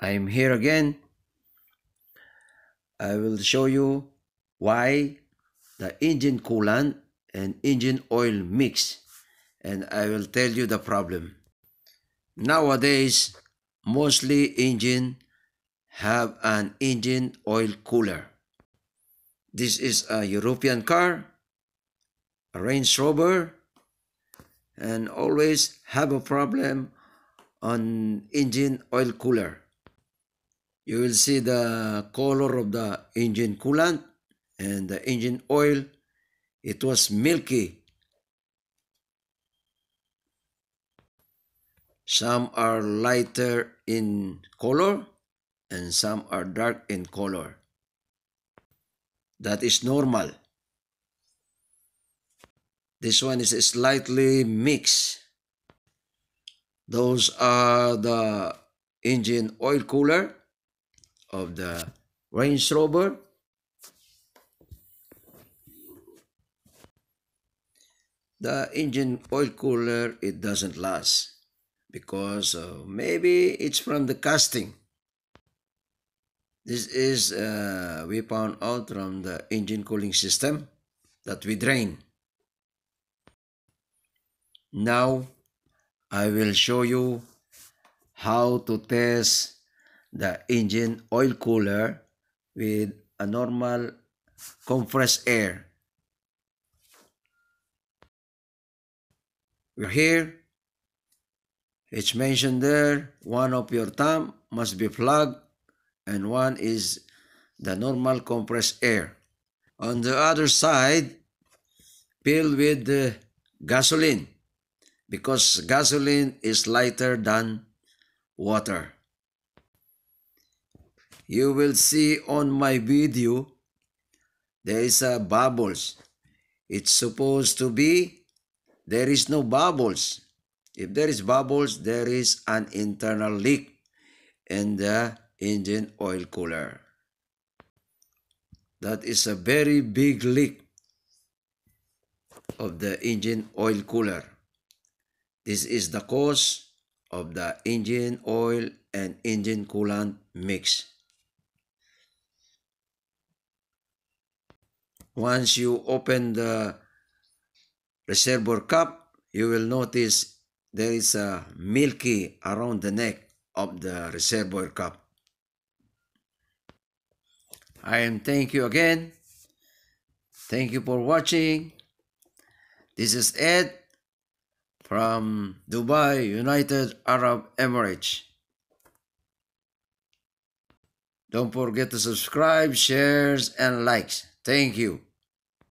I'm here again. I will show you why the engine coolant and engine oil mix and I will tell you the problem. Nowadays, mostly engine have an engine oil cooler. This is a European car, a Range Rover, and always have a problem on engine oil cooler. You will see the color of the engine coolant and the engine oil. It was milky. Some are lighter in color and some are dark in color. That is normal. This one is slightly mixed. Those are the engine oil cooler of the Range Rover. The engine oil cooler, it doesn't last because uh, maybe it's from the casting. This is, uh, we found out from the engine cooling system that we drain. Now, I will show you how to test the engine oil cooler with a normal compressed air. We're here. It's mentioned there, one of your thumb must be plugged and one is the normal compressed air. On the other side, filled with gasoline because gasoline is lighter than water. You will see on my video there is a bubbles. It's supposed to be there is no bubbles. If there is bubbles, there is an internal leak in the engine oil cooler. That is a very big leak of the engine oil cooler. This is the cause of the engine oil and engine coolant mix. Once you open the reservoir cup, you will notice there is a milky around the neck of the reservoir cup. I am thank you again. Thank you for watching. This is Ed from Dubai, United Arab Emirates. Don't forget to subscribe, shares, and likes. Thank you.